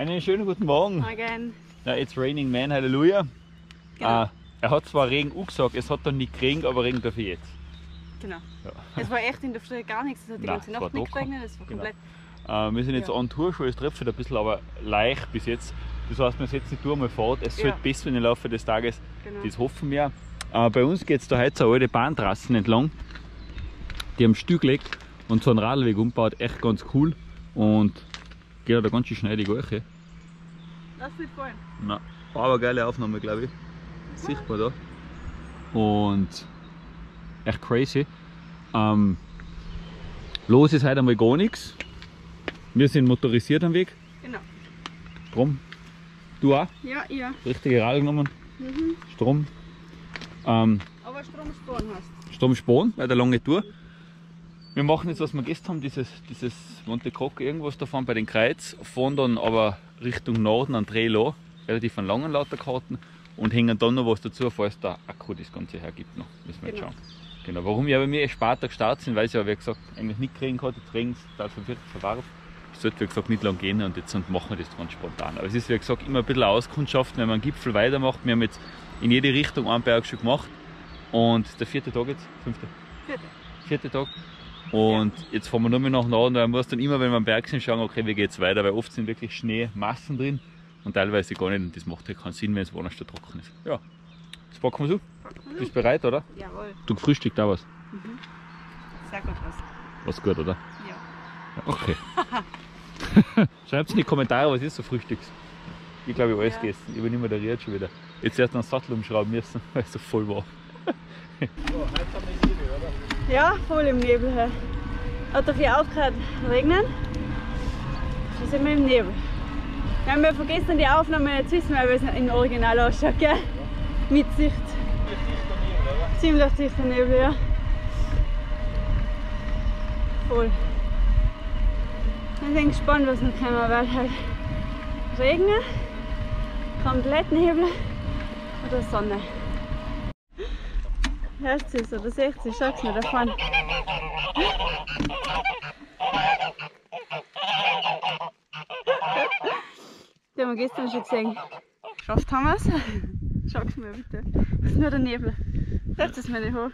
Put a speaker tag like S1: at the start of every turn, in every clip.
S1: Einen schönen guten Morgen.
S2: Morgen.
S1: Ja, it's raining man, Halleluja.
S2: Genau.
S1: Äh, er hat zwar Regen gesagt, es hat dann nicht geregnet, aber Regen dafür jetzt.
S2: Genau.
S1: Ja.
S2: Es war echt in der Früh gar nichts. Es hat die
S1: Nein,
S2: ganze Nacht nicht geregnet. Es war
S1: Genau.
S2: komplett.
S1: Äh, wir sind jetzt
S2: Ja.
S1: on Tour schon, es trifft ein bisschen, aber leicht bis jetzt. Das heißt, wir setzen die Tour mal fort. Es
S2: Ja.
S1: wird besser im Laufe des Tages,
S2: Genau.
S1: das hoffen wir. Äh, bei uns geht es da heute so alte Bahntrassen entlang. Die haben Stück gelegt und so einen Radweg umgebaut, echt ganz cool. Und geht da ganz schön schnell die Gurche.
S2: Das wird fallen.
S1: Na, aber geile Aufnahme, glaube ich. Sichtbar da. Und echt crazy. Ähm, los ist heute einmal gar nichts. Wir sind motorisiert am Weg.
S2: Genau.
S1: Strom. Du auch?
S2: Ja, ja.
S1: Richtige Radl genommen.
S2: Mhm.
S1: Strom. Ähm,
S2: Aber Strom sparen hast.
S1: Strom sparen bei der langen Tour. Wir machen jetzt, was wir gestern haben, dieses, dieses Monte Croce irgendwas davon bei den Kreuz, fahren dann aber Richtung Norden an Trelo, relativ an langen lauter Karten und hängen dann noch was dazu, falls der Akku das Ganze hergibt noch. Müssen wir jetzt
S2: Genau.
S1: schauen. Genau, warum wir bei mir später gestartet sind, weil es ja, wie gesagt, eigentlich nicht kriegen hat, jetzt regnet es total verwirrt, verwarf. Es sollte, wie gesagt, nicht lang gehen und jetzt machen wir das ganz spontan. Aber es ist, wie gesagt, immer ein bisschen Auskundschaften, wenn man einen Gipfel weitermacht. Wir haben jetzt in jede Richtung einen Berg schon gemacht und der vierte Tag jetzt, fünfte,
S2: Vierte.
S1: vierte Tag. Und jetzt fahren wir nur mehr nach Norden, weil man muss dann immer, wenn wir am Berg sind, schauen, okay, wie geht's weiter, weil oft sind wirklich Schneemassen drin und teilweise gar nicht und das macht halt keinen Sinn, wenn es woanders schon trocken ist. Ja, jetzt packen wir so. Bist du bereit, oder?
S2: Jawohl.
S1: Du frühstückst auch was.
S2: Sehr gut was.
S1: Was gut, oder?
S2: Ja.
S1: Ja, Okay. Schreibt in die Kommentare, was ist so Frühstücks. Ich glaube, ich habe alles
S2: Ja.
S1: gegessen. Ich bin nicht mehr der Ried schon wieder. Jetzt erst einen Sattel umschrauben müssen, weil es so voll war.
S2: Ja, voll im Nebel. Hat dafür aufgehört regnen. Jetzt sind wir im Nebel. Wir haben ja vergessen die Aufnahme nicht zu wissen, weil es im Original ausschaut, gell? Mit Sicht. Ziemlich dichter Nebel, ja. Voll. Ich bin gespannt, was noch kommen weil halt regnen, komplett Nebel oder Sonne. Hörst du es oder seht ihr? Schau's mir davon. Den haben wir gestern schon gesehen. Geschafft haben wir es. Schau's mir bitte. Das ist nur der Nebel. Seht es mir nicht hoch.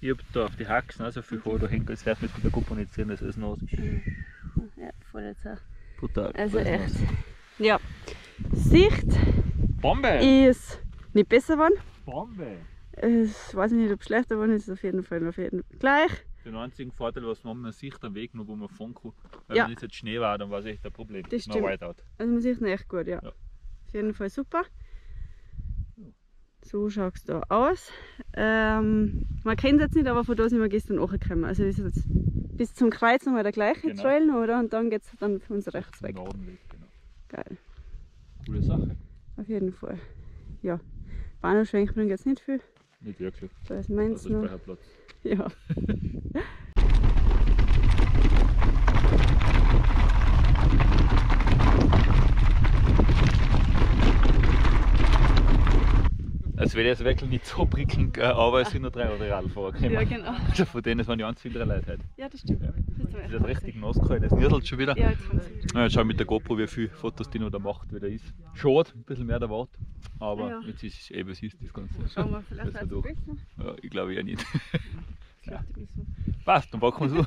S1: Ich habe da auf die Haxen auch so viel Haar, da hängt, als wäre mit der kommunizieren, das ist noch
S2: Ja, voll jetzt auch.
S1: brutal.
S2: Also echt.
S1: nass.
S2: Ja. Sicht
S1: Bombe!
S2: ist nicht besser geworden.
S1: Bombe!
S2: Ich weiß nicht, ob es schlechter geworden ist. Auf jeden Fall auf jeden Fall gleich.
S1: Den einzigen Vorteil, was man, man sieht am Weg noch, wo man fahren kann. Weil
S2: Ja.
S1: wenn es jetzt Schnee war, dann war es echt ein Problem.
S2: Das stimmt.
S1: Whiteout.
S2: Also man sieht ihn echt gut, ja.
S1: Ja.
S2: Auf jeden Fall super. So schaut es da aus. Ähm, man kennt es jetzt nicht, aber von da sind wir gestern angekommen. Also das ist jetzt bis zum Kreuz nochmal der gleiche
S1: Genau.
S2: Trail, oder? Und dann geht es dann für uns rechts weg.
S1: Nordenweg, genau.
S2: Geil.
S1: Coole Sache.
S2: Auf jeden Fall. Ja. Bahnhofschwenk bringt jetzt nicht viel.
S1: Nicht wirklich.
S2: Da ist
S1: Das
S2: meins
S1: ist
S2: noch. Ja.
S1: Es wird jetzt wirklich nicht so prickelnd, äh, aber es sind nur drei oder Radfahrer gekommen.
S2: ja, genau.
S1: Also von denen waren die einzigen drei Leute heute.
S2: Ja, das stimmt. Das ist
S1: Es richtig nass gehalten, es nieselt schon wieder.
S2: Ja, jetzt wieder.
S1: Ja, jetzt schau mit der GoPro, wie viele Fotos die noch da macht, wie der ist. Schade, ein bisschen mehr erwartet. Aber
S2: Ja.
S1: jetzt ist es eben, es ist das Ganze.
S2: Schauen wir vielleicht weiter
S1: durch.
S2: besser.
S1: Ja, ich glaube ja nicht.
S2: Ja.
S1: Passt, dann packen wir so.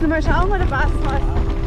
S2: Du mal schauen, wo der Pass heißt?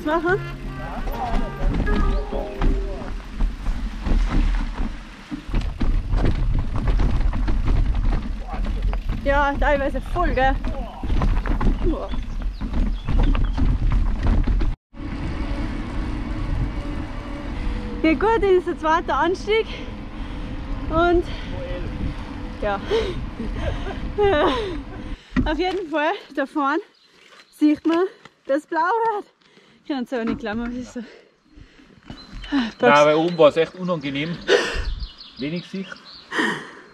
S2: Was machen? Ja, teilweise voll, gell? Ja gut, das ist der zweite Anstieg. Und ja. Auf jeden Fall, da vorne sieht man das Blauwert. Ich kann es aber nicht was ist so.
S1: Nein, weil oben war es echt unangenehm. Wenig Sicht.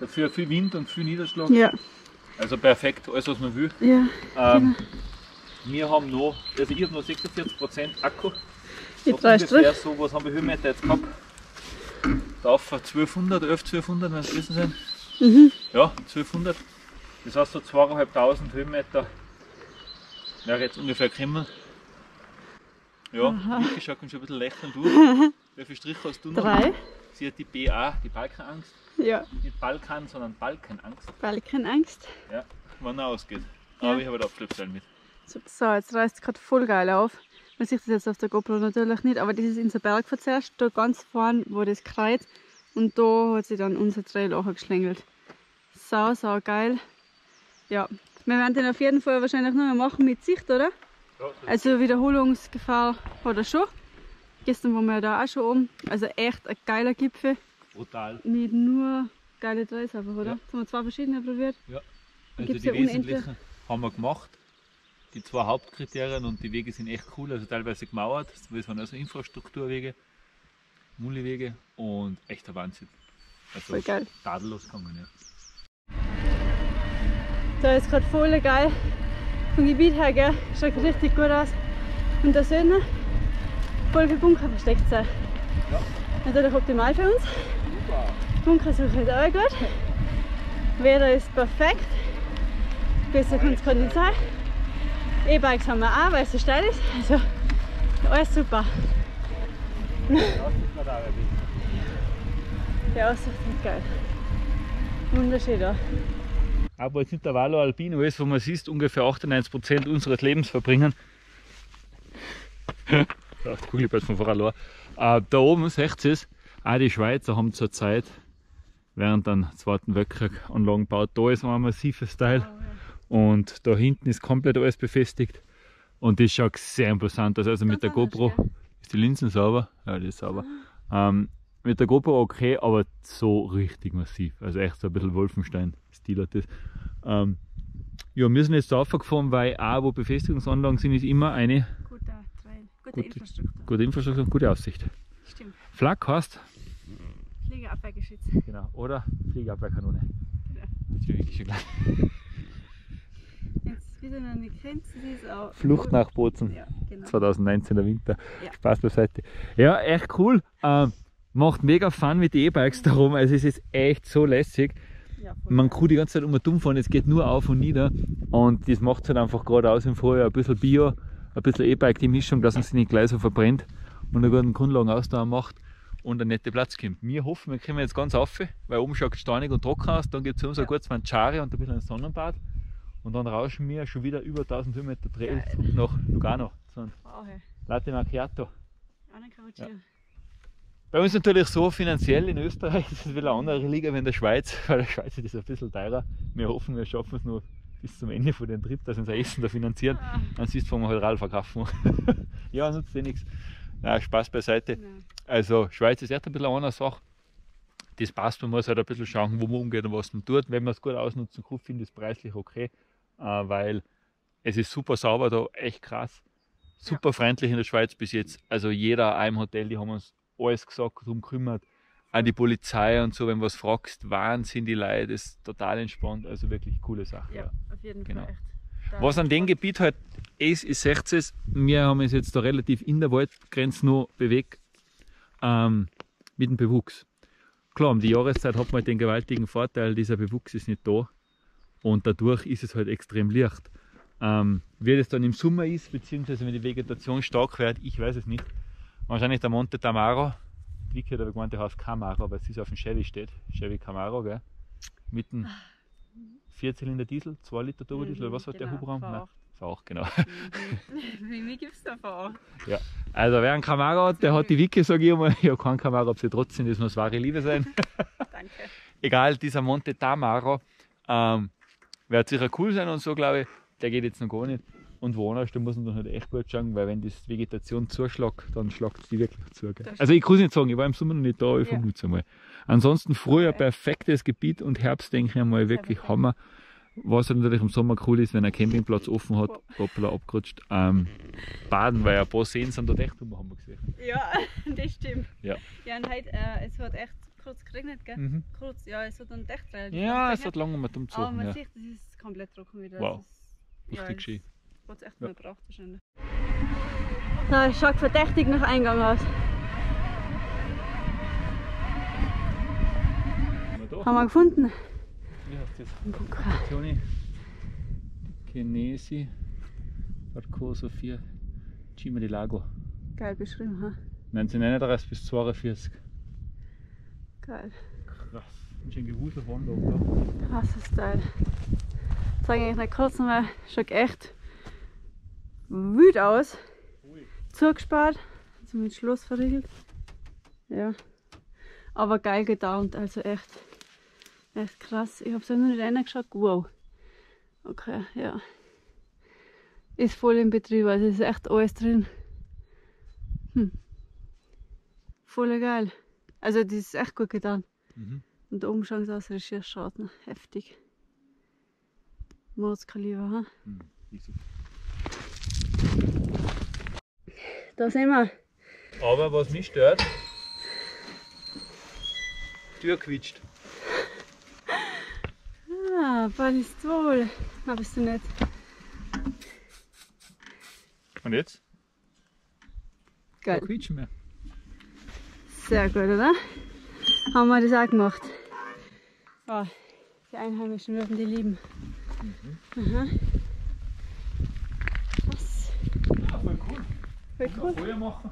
S1: Dafür viel Wind und viel Niederschlag.
S2: Ja,
S1: Also perfekt, alles was man will.
S2: ja.
S1: Ähm, wir haben noch, also ich habe noch 46% Akku.
S2: Die
S1: So ungefähr so, was haben wir Höhenmeter jetzt gehabt? Da auf 1200, 11, 1200, wenn es gewesen sind.
S2: Mhm.
S1: Ja, 1200. Das heißt so 2500 Höhenmeter wäre jetzt ungefähr gekommen. Ja, Vicky schaut schon ein bisschen lächelnd durch. Wie viele Striche hast du noch?
S2: Drei.
S1: Sie hat die BA, die Balkenangst.
S2: Ja,
S1: Nicht Balkan, sondern Balkenangst.
S2: Balkenangst.
S1: Ja, wann er ausgeht.
S2: Ja.
S1: Aber ich habe den Abschleppseil mit.
S2: So, jetzt reißt es gerade voll geil auf. Man sieht das jetzt auf der GoPro natürlich nicht, aber das ist unser Bergverzerrt, da ganz vorne, wo das kreuzt. Und da hat sich dann unser Trail auch geschlängelt. Sau, sau geil. Ja, wir werden den auf jeden Fall wahrscheinlich noch mal machen mit Sicht, oder? Also Wiederholungsgefahr hat er schon. Gestern waren wir da auch schon oben. Also echt ein geiler Gipfel.
S1: Brutal.
S2: Nicht nur geile Trails einfach, oder?
S1: Ja.
S2: Jetzt haben wir zwei verschiedene probiert.
S1: Also
S2: gibt's
S1: die
S2: ja unendlich-
S1: wesentlichen haben wir gemacht. Die zwei Hauptkriterien und die Wege sind echt cool, also teilweise gemauert, das waren also Infrastrukturwege, Mullewege und echter Wahnsinn. Also
S2: Voll geil.
S1: tadellos gegangen, ja.
S2: Da ist gerade voll geil. Vom Gebiet her, gell? Schaut richtig gut aus. Und da Söhne, voll viel Bunker versteckt sein.
S1: Ja.
S2: Natürlich optimal für uns. Bunkersuche ist auch gut. Wetter ist perfekt. Besser kann es gerade nicht sein. E-Bikes haben wir auch, weil es so steil ist. Also alles super. Die Aussicht ist geil. Wunderschön da.
S1: Aber jetzt Intervallo Alpino ist, wo man siehst, ungefähr 98% unseres Lebens verbringen. ja, die Kugelbett von vorher äh, Da oben, seht ihr es, auch die Schweizer haben zurzeit während dem Zweiten Weltkrieg Anlagen gebaut. Da ist ein massives Teil und da hinten ist komplett alles befestigt. Und das schaut sehr imposant aus. Also mit der GoPro ist die Linsen sauber. Ja, die ist sauber. Ähm, mit der GoPro okay, aber so richtig massiv. Also echt so ein bisschen Wolfenstein-Stil hat das. Ähm, ja, wir sind jetzt da raufgefahren, weil auch wo Befestigungsanlagen sind, ist immer eine
S2: Guter Trail, gute,
S1: Gute-
S2: Infrastruktur.
S1: gute Infrastruktur und gute Aussicht.
S2: Stimmt.
S1: Flak heißt,
S2: Fliegerabwehrgeschütz.
S1: genau, oder Fliegerabwehrkanone.
S2: Genau.
S1: Das ist wirklich schon gleich.
S2: Jetzt wieder nicht kennt, sie ist auch.
S1: Flucht nach Bozen.
S2: Ja, genau.
S1: 2019 der Winter.
S2: Ja.
S1: Spaß beiseite. Ja, echt cool. Ähm, macht mega Fun mit den E-Bikes darum. Also es ist echt so lässig.
S2: Ja,
S1: Man kann die ganze Zeit um und fahren, es geht nur auf und nieder. Und das macht halt einfach gerade aus im Vorjahr ein bisschen Bio, ein bisschen E-Bike, die Mischung, dass man sich nicht gleich so verbrennt und einen guten Grundlagenausdauer macht und eine nette Platz kommt. Wir hoffen, wir kommen jetzt ganz auf, weil oben schaut es steinig und trocken aus. Dann gibt es uns ein gutes Manchari und ein bisschen ein Sonnenbad. Und dann rauschen wir schon wieder über 1000 Höhenmeter Trail zurück nach Lugano. So ein
S2: hey.
S1: Latte Macchiato.
S2: Cappuccino.
S1: Bei uns natürlich so finanziell in Österreich ist es wieder eine andere Liga wie in der Schweiz, weil der Schweiz ist ein bisschen teurer. Wir hoffen, wir schaffen es noch bis zum Ende von dem Trip, dass wir unser Essen da finanzieren.
S2: Ah,
S1: Ansonsten fangen wir halt Rad verkaufen. ja, nutzt eh nichts. Na, Spaß beiseite.
S2: nein.
S1: Also Schweiz ist echt ein bisschen eine andere Sache. Das passt, man muss halt ein bisschen schauen, wo man umgeht und was man tut. Wenn man es gut ausnutzen kann, finde ich es preislich okay, äh, weil es ist super sauber da, echt krass. Super freundlich in der Schweiz bis jetzt. Also jeder auch im Hotel, die haben uns alles gesagt, darum gekümmert. An die Polizei und so, wenn du was fragst, Wahnsinn, die Leute, das ist total entspannt. Also wirklich coole Sache.
S2: Ja, auf jeden
S1: Genau.
S2: Fall echt. Da
S1: Was an dem Gebiet halt ist, ist 60. Wir haben uns jetzt da relativ in der Waldgrenze noch bewegt ähm, mit dem Bewuchs. Klar, um die Jahreszeit hat man halt den gewaltigen Vorteil, dieser Bewuchs ist nicht da und dadurch ist es halt extrem leicht. Ähm, wie das dann im Sommer ist, beziehungsweise wenn die Vegetation stark wird, ich weiß es nicht. Wahrscheinlich der Monte Tamaro. Die Wiki hat aber gemeint, der heißt Camaro, weil es ist auf dem Chevy steht. Chevy Camaro, gell? Mit einem Vierzylinder Diesel, 2 Liter Turbodiesel, oder was hat der
S2: genau,
S1: Hubraum?
S2: V8.
S1: Nein, V8, genau.
S2: Mhm. Wie mir gibt es da vor?
S1: Also wer einen Camaro hat, der hat die Wiki, sage ich einmal. Ich habe keinen Camaro, ob sie trotzdem, das muss wahre Liebe sein.
S2: Danke.
S1: Egal, dieser Monte Tamaro ähm, wird sicher cool sein und so, glaube ich. Der geht jetzt noch gar nicht. Und woanders, da muss man dann halt echt gut schauen, weil wenn das Vegetation zuschlägt, dann schlagt es die wirklich zu. Also ich kann es nicht sagen, ich war im Sommer noch nicht da, ich
S2: Ja.
S1: vermute es einmal. Ansonsten früher
S2: Okay.
S1: perfektes Gebiet und Herbst denke ich einmal wirklich
S2: perfekt.
S1: Hammer. Was halt natürlich im Sommer cool ist, wenn ein Campingplatz offen hat, hoppla abgerutscht. Ähm, baden, weil ein paar Seen sind dort echt rum, haben wir gesehen.
S2: Ja, das stimmt.
S1: Ja.
S2: Ja, und heute, äh, es hat echt kurz geregnet, gell?
S1: Mhm.
S2: Kurz, ja, es hat dann echt relativ
S1: Ja, es hat lange mal zu
S2: Aber man
S1: ja.
S2: sieht, es ist komplett trocken wieder.
S1: Wow.
S2: Ist,
S1: Richtig schön.
S2: Es echt
S1: Ja.
S2: mal gebraucht wahrscheinlich. Na, es schaut verdächtig nach Eingang aus. Haben wir gefunden?
S1: Wie heißt das? Toni Chinesi Arcoso 4 Cima di Lago
S2: Geil beschrieben, ha?
S1: 1939 bis 42.
S2: Geil.
S1: Krass. Und schon Gewusel von da oben.
S2: Krasses Teil. Zeige ich noch kurz nochmal. Schaut echt wild aus. zugespart, also mit Schloss verriegelt. Ja. Aber geil gedauert, also echt, echt krass. Ich habe es noch nicht reingeschaut. Wow. Okay, ja. Ist voll im Betrieb, also ist echt alles drin. Hm. Voll geil. Also das ist echt gut getan.
S1: Mhm.
S2: Und da oben schauen sie aus, Recherchescharten. Heftig. Mordskaliber, ha?
S1: Mhm.
S2: Da sind wir.
S1: Aber was mich stört, die Tür quietscht.
S2: Ah, Balistol. Na, bist du nicht.
S1: Und jetzt?
S2: Geil.
S1: quietschen wir.
S2: Sehr gut, oder? Haben wir das auch gemacht. Ah, die Einheimischen würden die lieben. Aha. Was?
S1: Ja, voll cool.
S2: Voll cool.
S1: Feuer machen.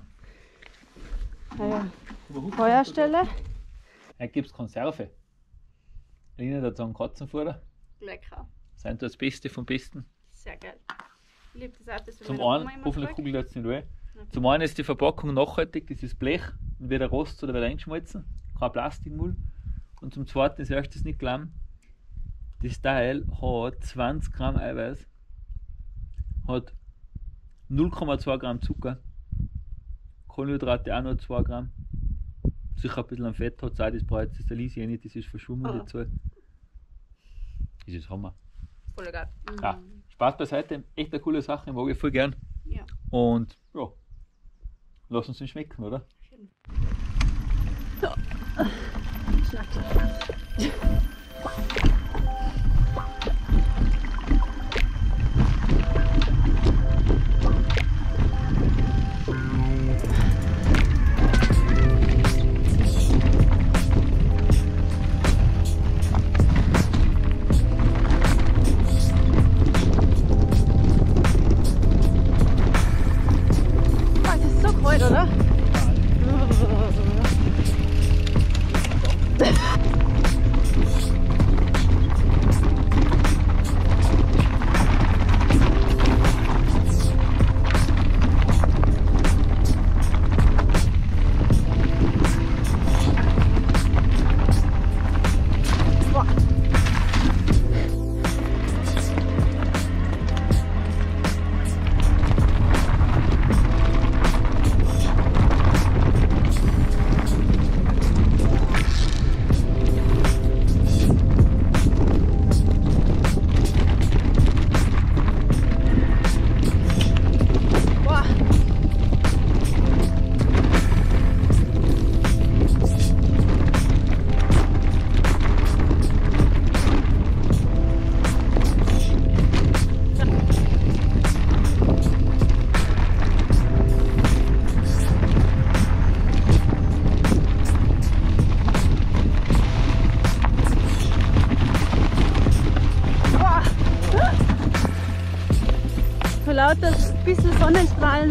S2: Ah, ja. Feuerstelle.
S1: Heute gibt es Konserve. Lina hat so einen Katzenfutter.
S2: Lecker.
S1: Sind das Beste vom Besten.
S2: Sehr geil. Ich liebe das auch, das
S1: Zum einen, hoffentlich kugelt jetzt nicht weh. Zum einen ist die Verpackung nachhaltig, das ist Blech und weder rost oder wird einschmolzen. Kein Plastikmüll. Und zum zweiten ist euch das nicht glauben. Das Teil hat 20 Gramm Eiweiß, hat 0,2 Gramm Zucker, Kohlenhydrate auch nur 2 Gramm. Sicher ein bisschen an Fett hat es auch, das braucht jetzt der Lisi eh nicht, das ist verschwommen
S2: Ah.
S1: dazu. Das ist Hammer.
S2: Voll geil.
S1: Ja, Spaß beiseite, echt eine coole Sache, mag ich voll gern.
S2: Ja.
S1: Und ja, lass uns den schmecken, oder?
S2: Ah,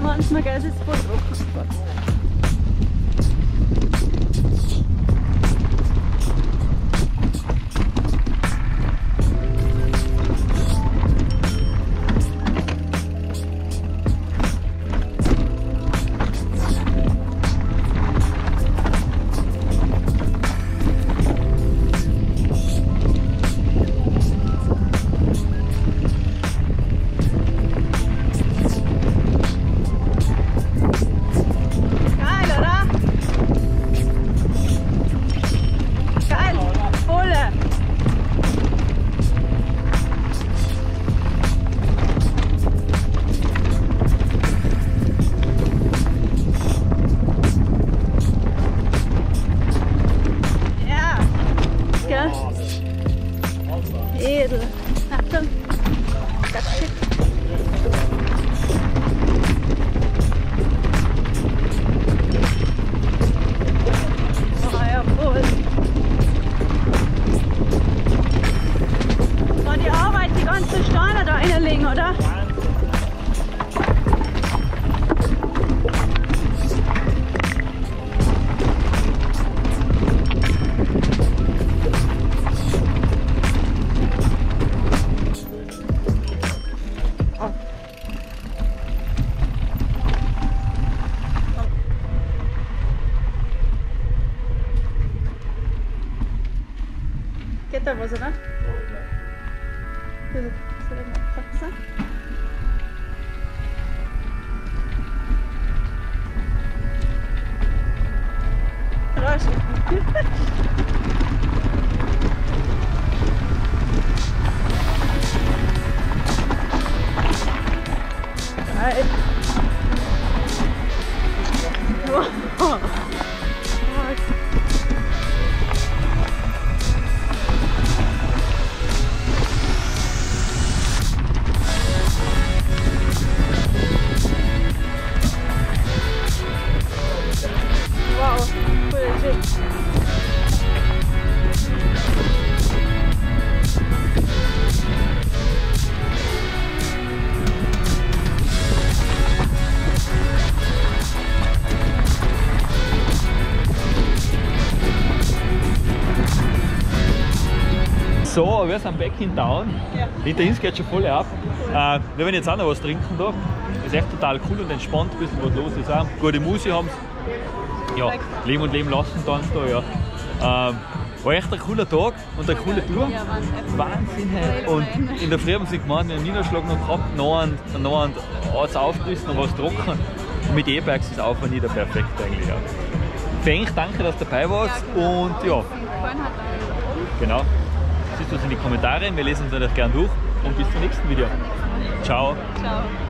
S2: Sonnenstrahlen waren es mir geil, es that shit.
S1: Sind back in town.
S2: Ja.
S1: Hinter uns geht schon voll ab. Äh, wir werden jetzt auch noch was trinken da. Ist echt total cool und entspannt, ein bisschen was los ist auch. Gute Musik haben sie. Ja, leben und leben lassen tanzt da, ja. Ähm, war echt ein cooler Tag und eine coole Tour.
S2: Ja, Wahnsinn.
S1: Hey. Und in der Früh haben sie gemeint, wir haben einen Niederschlag noch gehabt, noch einen, noch einen alles aufgerissen und was trocken. Und mit E-Bikes ist auch wieder perfekt eigentlich. Ja. Fench, danke, dass du dabei warst. Und ja,
S2: hat da oben.
S1: genau. Du es in die Kommentare, wir lesen es natürlich gern durch. Und bis zum nächsten Video. Ciao.
S2: Ciao.